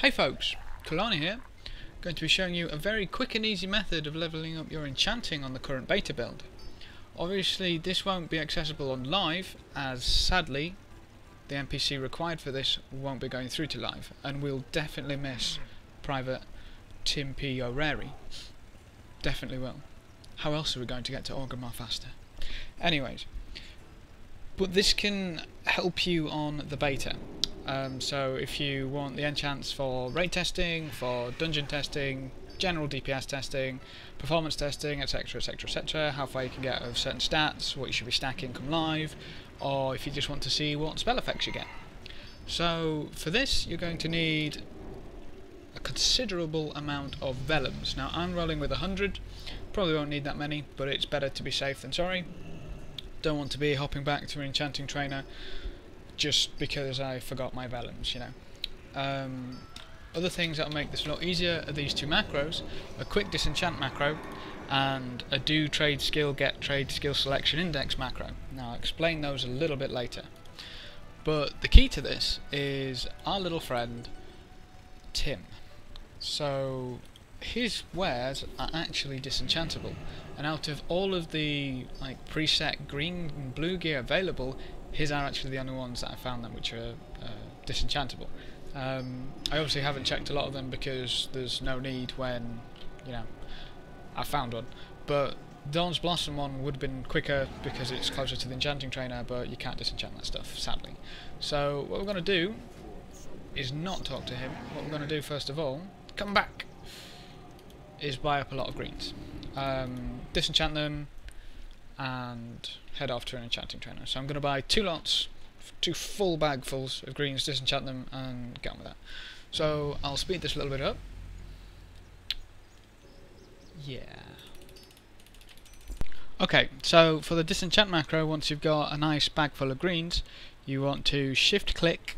Hey folks, Kelani here. Going to be showing you a very quick and easy method of leveling up your enchanting on the current beta build. Obviously this won't be accessible on live as sadly the NPC required for this won't be going through to live and we'll definitely miss private Tim P. O'Reilly. Definitely will. How else are we going to get to Orgrimmar faster? Anyways, but this can help you on the beta. Um, so if you want the enchants for raid testing, for dungeon testing, general DPS testing, performance testing, etc, etc, etc, how far you can get of certain stats, what you should be stacking come live, or if you just want to see what spell effects you get. So for this you're going to need a considerable amount of vellums. Now I'm rolling with 100, probably won't need that many, but it's better to be safe than sorry. Don't want to be hopping back to an enchanting trainer just because I forgot my vellums, you know. Um, other things that will make this a lot easier are these two macros, a quick disenchant macro and a do trade skill get trade skill selection index macro. Now I'll explain those a little bit later. But the key to this is our little friend Tim. So his wares are actually disenchantable and out of all of the like preset green and blue gear available his are actually the only ones that I found them which are uh, disenchantable. Um, I obviously haven't checked a lot of them because there's no need when, you know, I found one. But Dawn's Blossom one would have been quicker because it's closer to the enchanting trainer, but you can't disenchant that stuff, sadly. So what we're going to do is not talk to him. What we're going to do first of all, come back, is buy up a lot of greens. Um, disenchant them, and head off to an enchanting trainer. So I'm going to buy two lots, two full bagfuls of greens, disenchant them, and get on with that. So I'll speed this a little bit up. Yeah. Okay, so for the disenchant macro, once you've got a nice bag full of greens, you want to shift click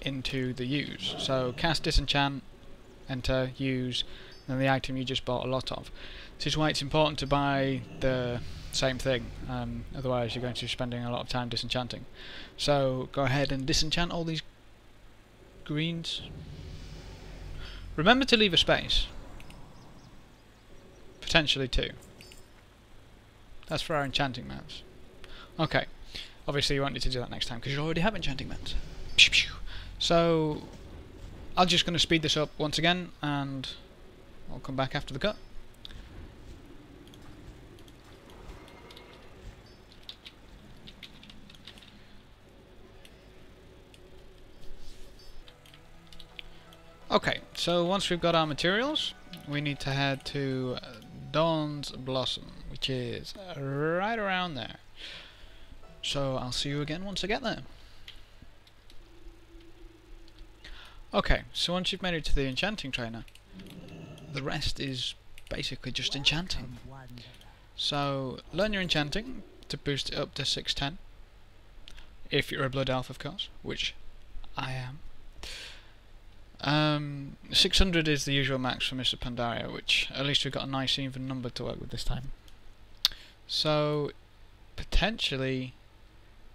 into the use. So cast disenchant, enter, use, and the item you just bought a lot of. This is why it's important to buy the same thing, um, otherwise you're going to be spending a lot of time disenchanting. So go ahead and disenchant all these greens. Remember to leave a space. Potentially two. That's for our enchanting mats. Okay, obviously you won't need to do that next time because you already have enchanting mats. So I'm just going to speed this up once again and I'll come back after the cut. Okay, so once we've got our materials, we need to head to uh, Dawn's Blossom, which is right around there. So I'll see you again once I get there. Okay, so once you've made it to the enchanting trainer, the rest is basically just enchanting. So learn your enchanting to boost it up to 610. If you're a blood elf, of course, which I am. Um, 600 is the usual max for Mists of Pandaria, which at least we've got a nice even number to work with this time. So, potentially,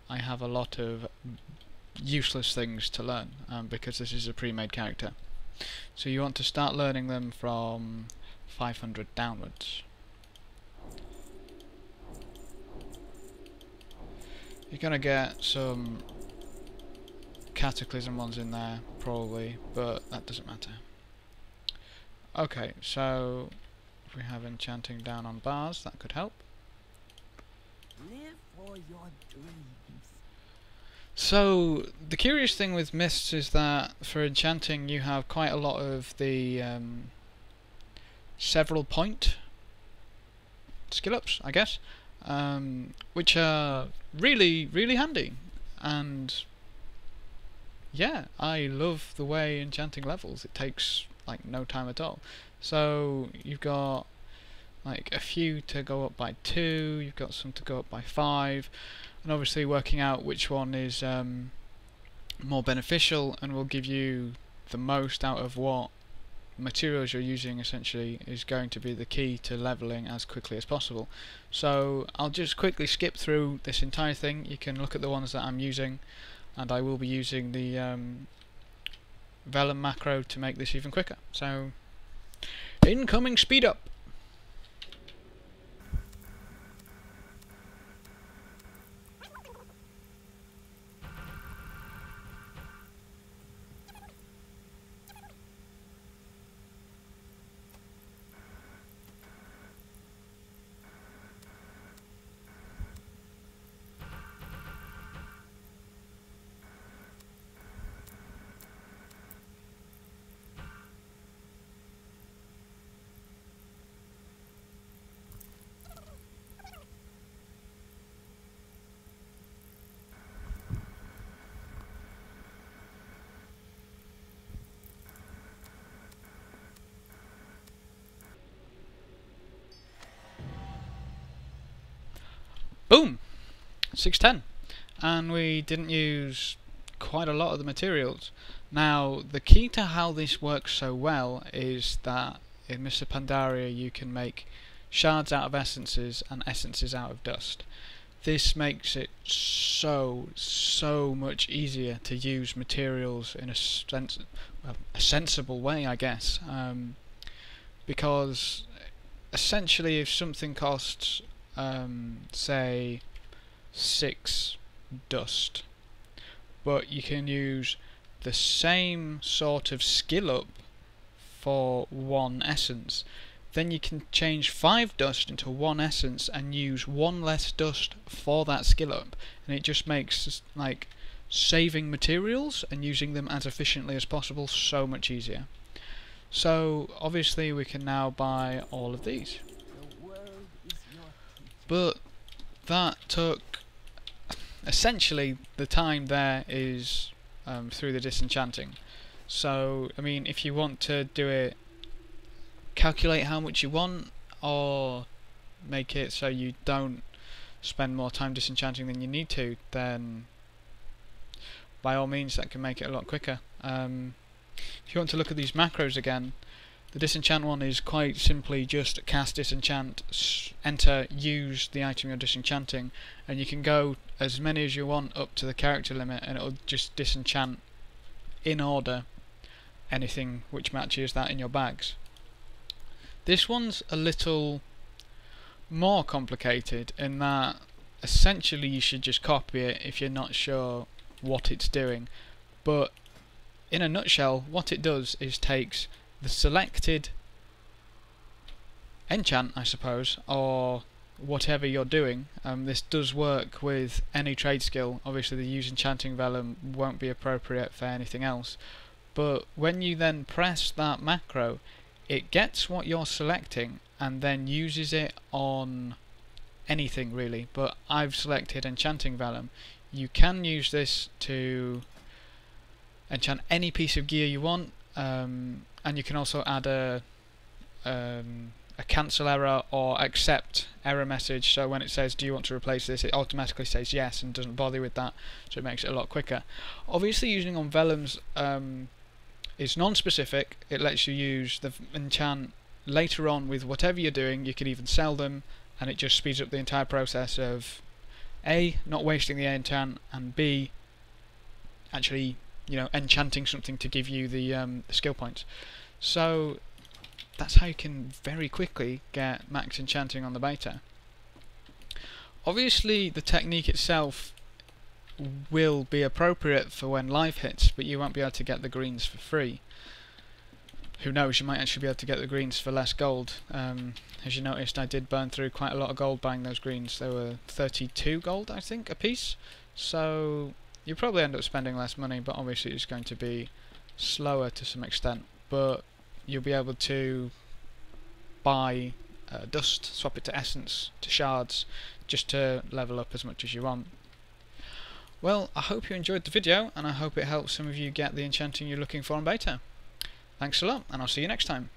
I have a lot of useless things to learn, um, because this is a pre-made character. So you want to start learning them from 500 downwards. You're going to get some Cataclysm ones in there, probably, but that doesn't matter. Okay, so if we have enchanting down on bars, that could help. So, the curious thing with mists is that for enchanting you have quite a lot of the um, several point skill ups, I guess, um, which are really, really handy. And yeah, I love the way enchanting levels. It takes like no time at all. So you've got like a few to go up by two, you've got some to go up by five, and obviously working out which one is um, more beneficial and will give you the most out of what materials you're using essentially is going to be the key to leveling as quickly as possible. So I'll just quickly skip through this entire thing. You can look at the ones that I'm using and I will be using the um, vellum macro to make this even quicker. So, incoming speed up. Boom! 610. And we didn't use quite a lot of the materials. Now, the key to how this works so well is that in Mists of Pandaria you can make shards out of essences and essences out of dust. This makes it so, so much easier to use materials in a, sens a sensible way, I guess. Um, because essentially if something costs um, say six dust. But you can use the same sort of skill up for one essence. Then you can change five dust into one essence and use one less dust for that skill up. And it just makes like saving materials and using them as efficiently as possible so much easier. So obviously we can now buy all of these but that took essentially the time there is um, through the disenchanting. So I mean if you want to do it calculate how much you want or make it so you don't spend more time disenchanting than you need to then by all means that can make it a lot quicker. Um, if you want to look at these macros again the disenchant one is quite simply just cast disenchant, enter, use the item you're disenchanting, and you can go as many as you want up to the character limit and it'll just disenchant in order anything which matches that in your bags. This one's a little more complicated in that essentially you should just copy it if you're not sure what it's doing but in a nutshell what it does is takes the selected enchant, I suppose, or whatever you're doing. Um, this does work with any trade skill. Obviously, the use enchanting vellum won't be appropriate for anything else. But when you then press that macro, it gets what you're selecting and then uses it on anything really. But I've selected enchanting vellum. You can use this to enchant any piece of gear you want. Um, and you can also add a um, a cancel error or accept error message. So when it says do you want to replace this? it automatically says yes and doesn't bother with that. So it makes it a lot quicker. Obviously using on vellums um, is non-specific. It lets you use the enchant later on with whatever you're doing. You can even sell them and it just speeds up the entire process of A not wasting the enchant and B actually you know enchanting something to give you the, um, skill points so that's how you can very quickly get max enchanting on the beta. Obviously the technique itself will be appropriate for when live hits, but you won't be able to get the greens for free. Who knows, you might actually be able to get the greens for less gold. Um, as you noticed, I did burn through quite a lot of gold buying those greens. They were 32 gold, I think, a piece. So you probably end up spending less money, but obviously it's going to be slower to some extent but you'll be able to buy uh, dust, swap it to essence, to shards, just to level up as much as you want. Well, I hope you enjoyed the video, and I hope it helps some of you get the enchanting you're looking for on beta. Thanks a lot, and I'll see you next time.